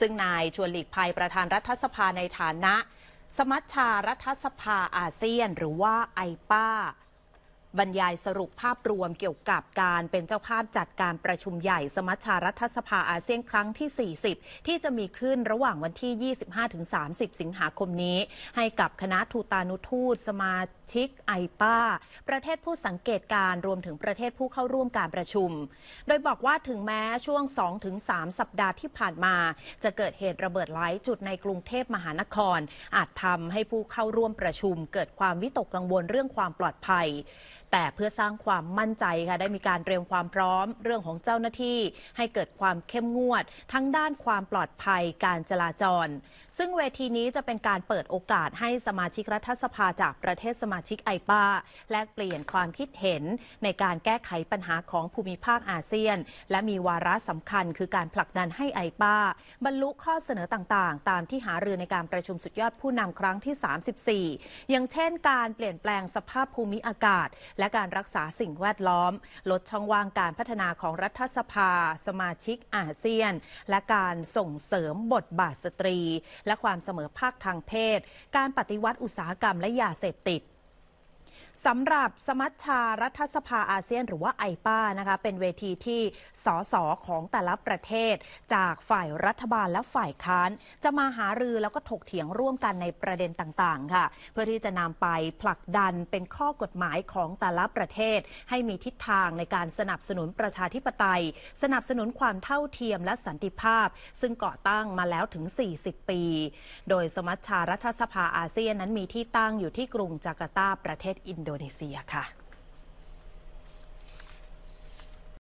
ซึ่งนายชวนหลีกภัยประธานรัฐสภาในฐานะ สมัชชารัฐสภาอาเซียน หรือว่าไอป้า บรรยายสรุปภาพรวมเกี่ยวกับการเป็นเจ้าภาพจัดการประชุมใหญ่สมัชชารัฐสภาอาเซียนครั้งที่ 40 ที่จะมีขึ้นระหว่างวันที่ 25-30 สิงหาคมนี้ ให้กับคณะทูตานุทูต สมาชิกไอป้า ประเทศผู้สังเกตการรวมถึงประเทศผู้เข้าร่วมการประชุม โดยบอกว่าถึงแม้ช่วง 2-3 สัปดาห์ที่ผ่านมา จะเกิดเหตุระเบิดหลายจุดในกรุงเทพมหานคร อาจทำให้ผู้เข้าร่วมประชุม เกิดความวิตกกังวลเรื่องความปลอดภัยแต่เพื่อสร้างความมั่นใจค่ะได้มีการเตรียมความพร้อมเรื่องของเจ้าหน้าที่ ให้เกิดความเข้มงวด ทั้งด้านความปลอดภัยการจราจร ซึ่งเวทีนี้จะเป็นการเปิดโอกาสให้สมาชิกรัฐสภาจากประเทศสมาชิกไอปาแลกเปลี่ยนความคิดเห็นในการแก้ไขปัญหาของภูมิภาคอาเซียน และมีวาระสำคัญคือการผลักดันให้ไอปาบรรลุข้อเสนอต่างๆ ตามที่หารือในการประชุมสุดยอดผู้นำครั้งที่ 34 อย่างเช่น การเปลี่ยนแปลงสภาพภูมิอากาศและการรักษาสิ่งแวดล้อม ลดช่องว่างการพัฒนาของรัฐสภา สมาชิกอาเซียน และการส่งเสริมบทบาทสตรี และความเสมอภาคทางเพศ การปฏิวัติอุตสาหกรรมและยาเสพติด สำหรับสมัชชารัฐสภาอาเซียนหรือว่าไอป้านะคะเป็นเวทีที่สสของแต่ละประเทศ จากฝ่ายรัฐบาลและฝ่ายค้าน จะมาหารือแล้วก็ถกเถียงร่วมกันในประเด็นต่างๆ ค่ะ เพื่อที่จะนำไปผลักดันเป็นข้อกฎหมายของแต่ละประเทศ ให้มีทิศทางในการสนับสนุนประชาธิปไตย สนับสนุนความเท่าเทียมและสันติภาพ ซึ่งก่อตั้งมาแล้วถึง 40 ปี โดยสมัชชารัฐสภาอาเซียนนั้นมีที่ตั้งอยู่ที่กรุงจาการ์ตาประเทศอินโดดนีเซียค่ะ